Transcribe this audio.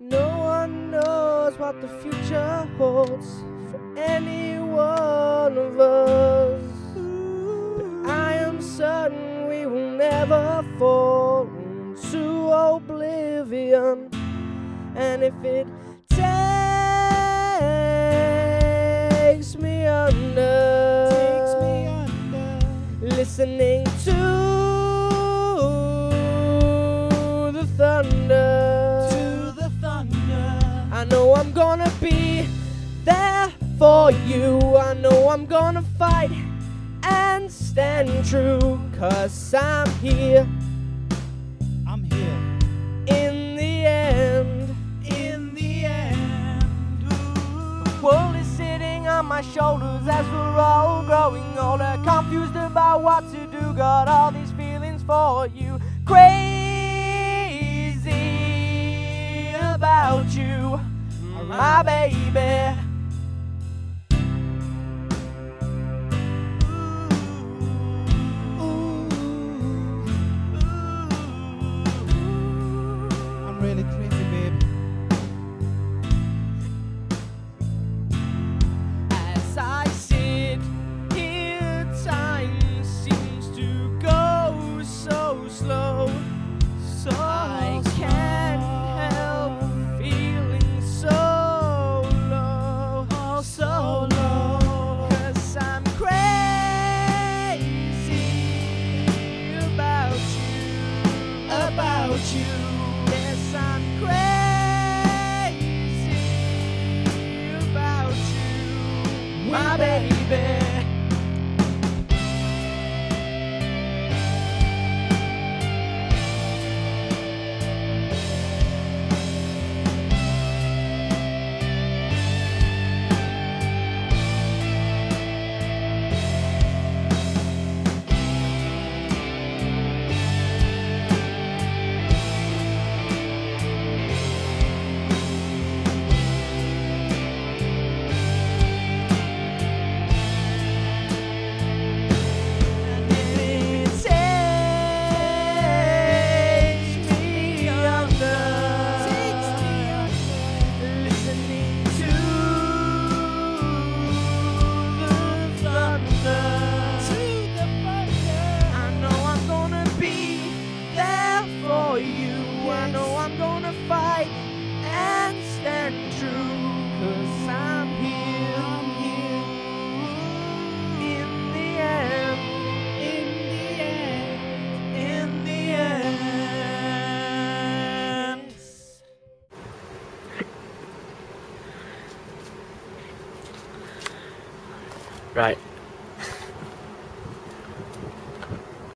No one knows what the future holds for any one of us. But I am certain we will never fall And if it takes me under, Takes me under. listening to the thunder. To the thunder. I know I'm gonna be there for you. I know I'm gonna fight and stand true. Cause I'm here my shoulders as we're all growing older. Confused about what to do. Got all these feelings for you. Crazy about you, my baby. You. Right.